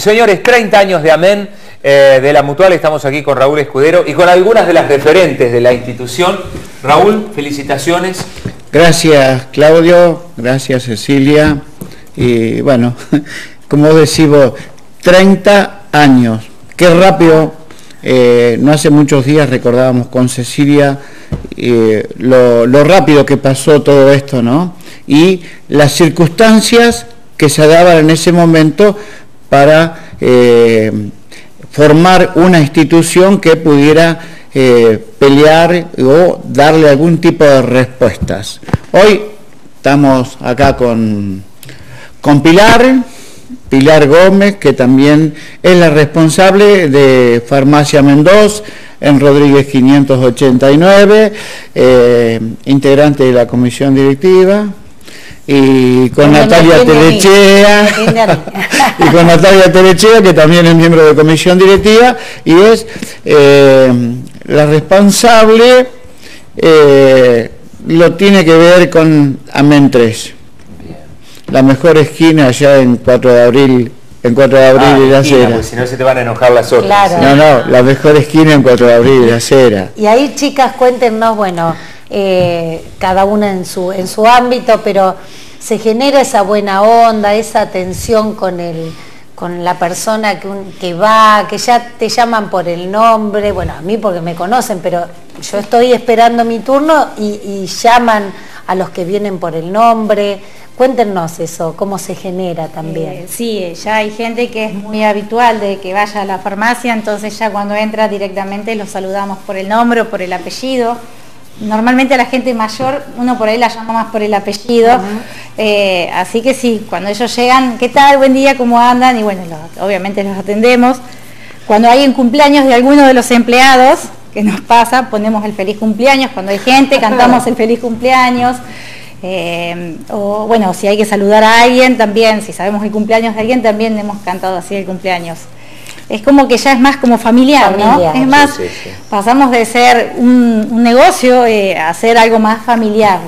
Señores, 30 años de Amén eh, de la Mutual, estamos aquí con Raúl Escudero y con algunas de las referentes de la institución. Raúl, felicitaciones. Gracias Claudio, gracias Cecilia. Y bueno, como decimos, 30 años. Qué rápido, eh, no hace muchos días recordábamos con Cecilia eh, lo, lo rápido que pasó todo esto, ¿no? Y las circunstancias que se daban en ese momento para eh, formar una institución que pudiera eh, pelear o darle algún tipo de respuestas. Hoy estamos acá con, con Pilar, Pilar Gómez, que también es la responsable de Farmacia Mendoza en Rodríguez 589, eh, integrante de la comisión directiva y con Natalia Telechea, y con Natalia Telechea, que también es miembro de comisión directiva, y es eh, la responsable, eh, lo tiene que ver con Amén 3. La mejor esquina allá en 4 de abril en 4 de abril ah, y la acera. Pues si no se te van a enojar las otras. No, no, la mejor esquina en 4 de abril y la acera. Y ahí, chicas, cuéntenos, bueno, eh, cada una en su, en su ámbito, pero se genera esa buena onda, esa atención con, el, con la persona que, va, que ya te llaman por el nombre, bueno, a mí porque me conocen, pero yo estoy esperando mi turno y, llaman a los que vienen por el nombre. Cuéntenos eso, cómo se genera también. Eh, sí, ya hay gente que es muy habitual de que vaya a la farmacia, entonces ya cuando entra directamente los saludamos por el nombre o por el apellido normalmente a la gente mayor uno por ahí la llama más por el apellido, eh, así que sí, cuando ellos llegan, ¿qué tal? Buen día, ¿cómo andan? Y bueno, obviamente los atendemos. Cuando hay un cumpleaños de alguno de los empleados, que nos pasa, ponemos el feliz cumpleaños, cuando hay gente cantamos el feliz cumpleaños. Eh, o bueno, si hay que saludar a alguien también, si sabemos el cumpleaños de alguien, también hemos cantado así el cumpleaños es como que ya es más como familiar, ¿no? Es más, pasamos de ser un, negocio eh, a ser algo más familiar.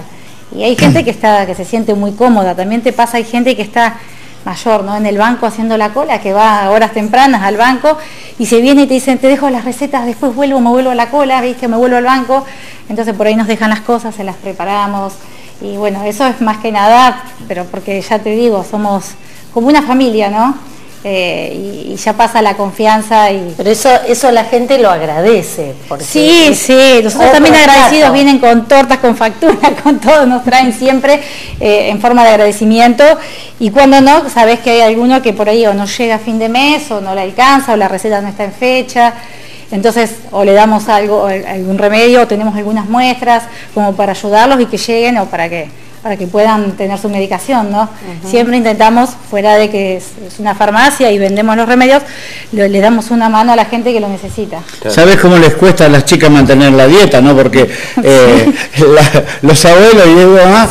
Y hay gente que está, que se siente muy cómoda. También te pasa, hay gente que está mayor, ¿no? En el banco haciendo la cola, que va a horas tempranas al banco y se viene y te dicen, te dejo las recetas, después vuelvo, me vuelvo a la cola, ¿viste? Me vuelvo al banco. Entonces por ahí nos dejan las cosas, se las preparamos. Y bueno, eso es más que nada, pero porque ya te digo, somos como una familia, ¿no? Eh, y, ya pasa la confianza y pero eso eso la gente lo agradece sí sí nosotros también agradecidos vienen con tortas con facturas con todo nos traen siempre eh, en forma de agradecimiento. Y cuando no sabes que hay alguno que por ahí o no llega a fin de mes o no le alcanza o la receta no está en fecha. Entonces o le damos algo algún remedio o tenemos algunas muestras como para ayudarlos y que lleguen o para que para que puedan tener su medicación, ¿no? Siempre intentamos, fuera de que es, una farmacia y vendemos los remedios, le, damos una mano a la gente que lo necesita. ¿Sabes cómo les cuesta a las chicas mantener la dieta, no? Porque eh, los abuelos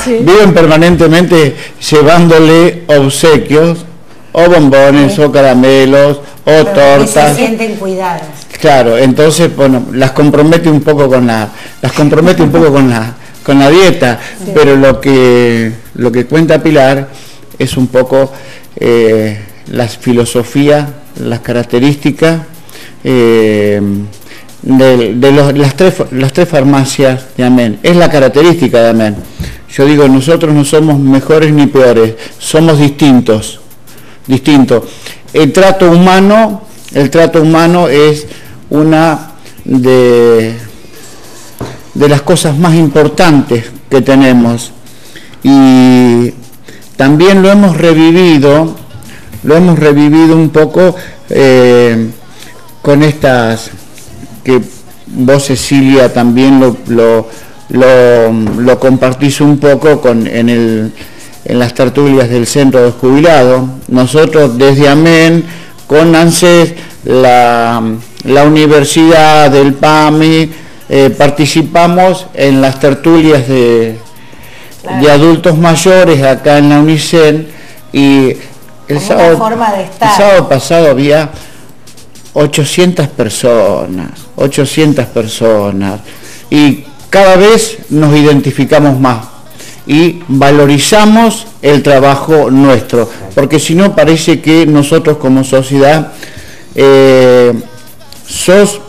y viven permanentemente llevándole obsequios, o bombones, o caramelos, o tortas. se sienten cuidadas. Claro, entonces, bueno, las compromete un poco con la, las compromete un poco con la con la dieta, pero lo que, lo que cuenta Pilar es un poco eh, las filosofías, las características eh, de, las, tres, las tres farmacias de Amén. Es la característica de Amén. Yo digo, nosotros no somos mejores ni peores, somos distintos, distintos. El trato humano, el trato humano es una de de las cosas más importantes que tenemos. Y también lo hemos revivido, lo hemos revivido un poco eh, con estas que vos Cecilia también lo, lo, lo, compartís un poco con, en, el, en las tertulias del centro de jubilados. Nosotros desde Amén, con ANSES, la, la Universidad del PAMI, eh, participamos en las tertulias de, de, adultos mayores acá en la UNICEN y el sábado, el sábado pasado había 800 personas, 800 personas y cada vez nos identificamos más y valorizamos el trabajo nuestro, porque si no parece que nosotros como sociedad eh, sos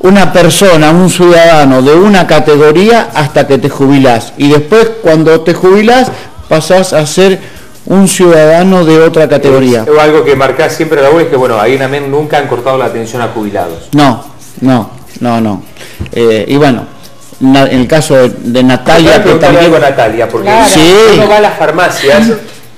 una persona, un ciudadano de una categoría hasta que te jubilás y después cuando te jubilás pasás a ser un ciudadano de otra categoría. Es, algo que marcás siempre, Raúl, es que bueno, ahí en AMEN nunca han cortado la atención a jubilados. No, no, no, no. Eh, y bueno, en el caso de, Natalia... que también... algo Natalia, porque uno va a las farmacias,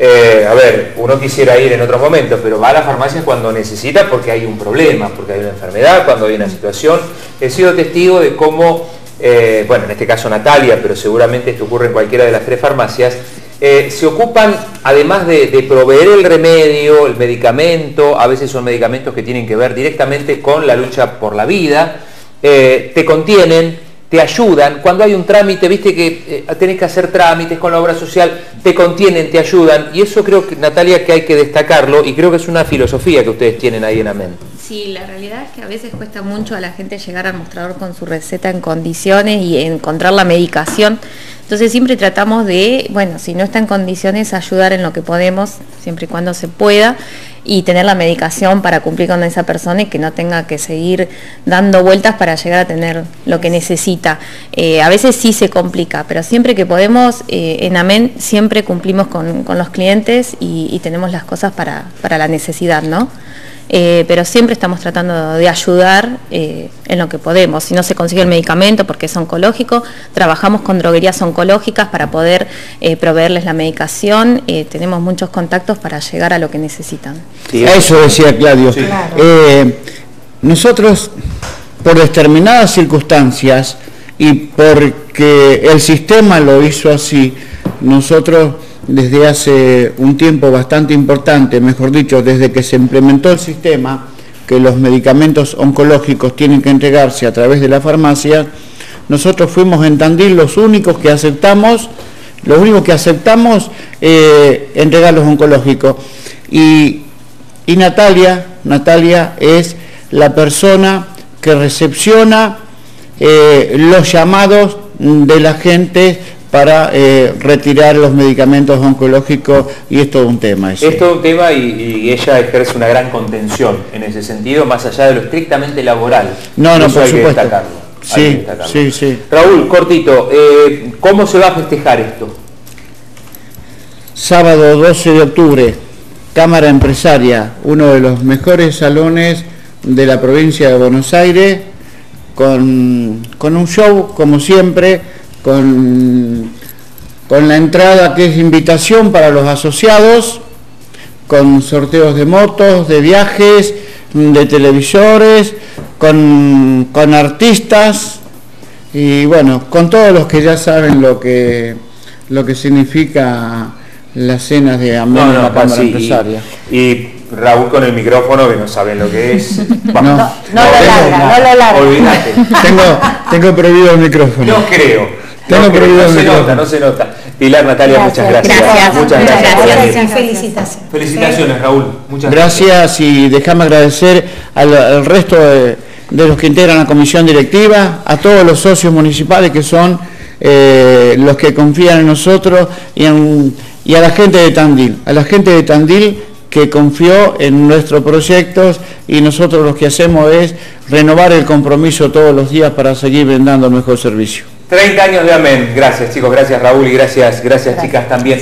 eh, a ver, uno quisiera ir en otros momentos, pero va a las farmacias cuando necesita porque hay un problema, porque hay una enfermedad, cuando hay una situación. He sido testigo de cómo, eh, bueno, en este caso Natalia, pero seguramente esto ocurre en cualquiera de las tres farmacias, eh, se ocupan, además de, proveer el remedio, el medicamento, a veces son medicamentos que tienen que ver directamente con la lucha por la vida, te contienen, te ayudan. Cuando hay un trámite, viste que eh, tenés que hacer trámites con la obra social, te contienen, te ayudan. Y eso creo que, Natalia, que hay que destacarlo y creo que es una filosofía que ustedes tienen ahí en Amén. Sí, la realidad es que a veces cuesta mucho a la gente llegar al mostrador con su receta en condiciones y encontrar la medicación. Entonces siempre tratamos de, bueno, si no está en condiciones, ayudar en lo que podemos, siempre y cuando se pueda, y tener la medicación para cumplir con esa persona y que no tenga que seguir dando vueltas para llegar a tener lo que necesita. Eh, a veces sí se complica, pero siempre que podemos, eh, en AMEN siempre cumplimos con, los clientes y, tenemos las cosas para, para la necesidad, ¿no? Eh, pero siempre estamos tratando de ayudar en lo que podemos. Si no se consigue el medicamento porque es oncológico, trabajamos con droguerías oncológicas para poder proveerles la medicación, tenemos muchos contactos para llegar a lo que necesitan. Eso decía Claudio. nosotros, por determinadas circunstancias y porque el sistema lo hizo así, nosotros desde hace un tiempo bastante importante, mejor dicho, desde que se implementó el sistema, que los medicamentos oncológicos tienen que entregarse a través de la farmacia, nosotros fuimos en Tandil los únicos que aceptamos, los únicos que aceptamos eh, entregar los oncológicos. Y, Natalia, Natalia es la persona que recepciona eh, los llamados de la gente para eh, retirar los medicamentos oncológicos y es todo un tema. Es todo un tema y, ella ejerce una gran contención en ese sentido, más allá de lo estrictamente laboral. No, no, por hay supuesto. Que destacarlo. Sí, sí, sí. Raúl, cortito, eh, ¿cómo se va a festejar esto? Sábado 12 de octubre, Cámara Empresaria, uno de los mejores salones de la provincia de Buenos Aires, con, con un show, como siempre, con, con la entrada que es invitación para los asociados, con sorteos de motos, de viajes, de televisores, con, con, artistas y bueno, con todos los que ya saben lo que, lo que significa las cenas de amor en la Cámara Empresaria. Y, Raúl con el micrófono que no saben lo que es. no, no, lo larga, no lo larga. Olvídate. Tengo, tengo prohibido el micrófono. No creo no, se nota, no se nota. Pilar, Natalia, muchas gracias. Muchas gracias. Felicitaciones. Felicitaciones, Raúl. Muchas gracias. Gracias y déjame agradecer al, resto de, los que integran la comisión directiva, a todos los socios municipales que son eh, los que confían en nosotros y, y a la gente de Tandil. A la gente de Tandil que confió en nuestros proyectos y nosotros lo que hacemos es renovar el compromiso todos los días para seguir brindando el mejor servicio. 30 años de Amén. Gracias chicos, gracias Raúl y gracias, gracias, chicas también.